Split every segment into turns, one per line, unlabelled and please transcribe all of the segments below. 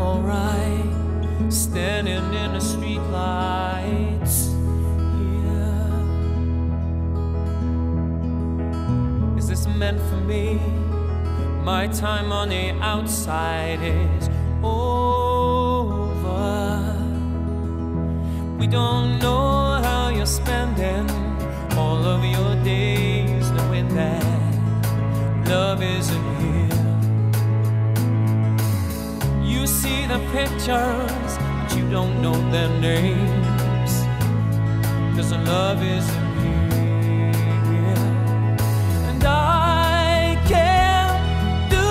Alright, standing in the street lights. Yeah. Is this meant for me? My time on the outside is over. We don't know how you're spending all of your days, knowing that love isn't see the pictures, but you don't know their names, cause love isn't here. And I can't do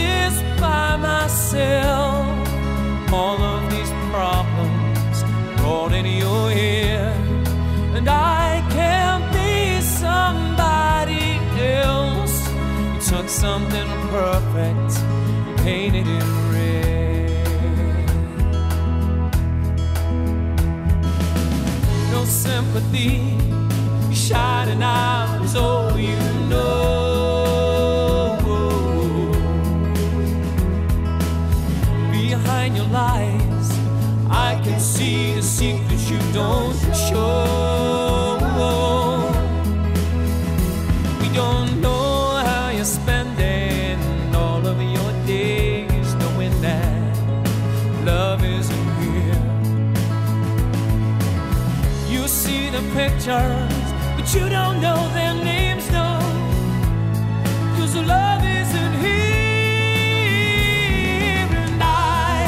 this by myself. All shining out as all you know. Behind your lies, I can see the secrets you don't show. Pictures, but you don't know their names, no. Cause love isn't here. And I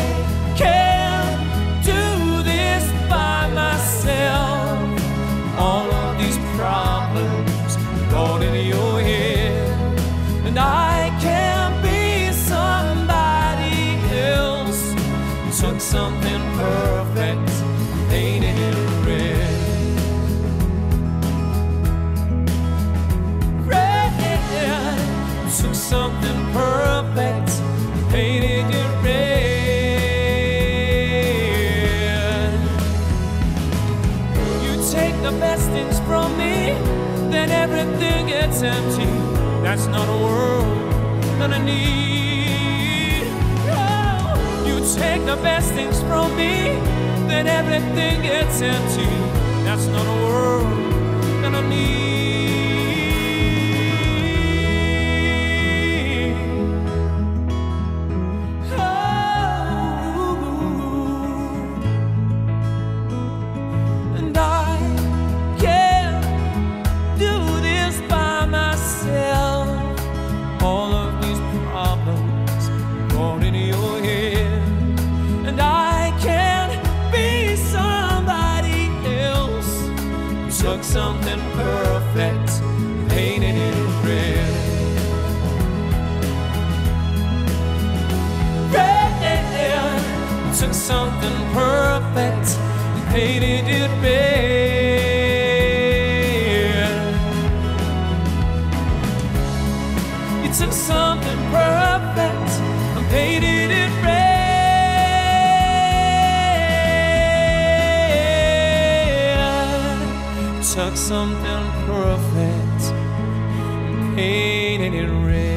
can't do this by myself. All of these problems brought into your head. And I can't be somebody else. You Took something perfect, something perfect, painted it red. You take the best things from me, then everything gets empty. That's not a world that I need. You take the best things from me, then everything gets empty. That's not a world something perfect, painted it red. Red. Took something perfect and painted it red. You took something perfect and painted it red. Took something perfect and painted it red.